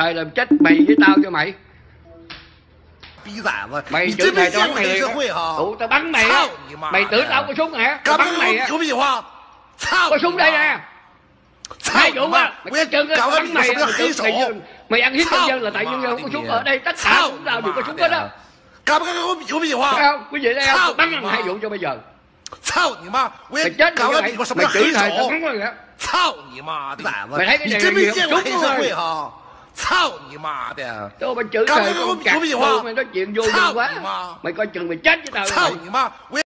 thầy làm chết mày với tao cho mày. Mày chửi thầy tao bắn mày liền tụ tao bắn mày á. Mày tưởng tao có súng hả? Tao bắn mày á. có súng đây nè. Hai vụ á. Mày chân á bắn mày á mày mày ăn hiếp nhân dân là tại nhân dân có súng ở đây. Tất cả chúng nào đều có súng hết á. Cảm ơn các quý vị không? Quý vị đây không? Bắn ăn hai vụ cho bây giờ. Thao nhỉ ma, mày chết cả mày, mày chửi thầy tao bắn mày á. Thao nhỉ ma, mày thấy cái này là gì không? Đúng rồi. 操你妈的！ Tôi mày chửi Cảm thầy ơn con có- cặc có gì thù hoa? mày nói chuyện vô Sao dụng quá vậy mà? Mày coi chừng mày chết với tao 操 mày 你妈！我也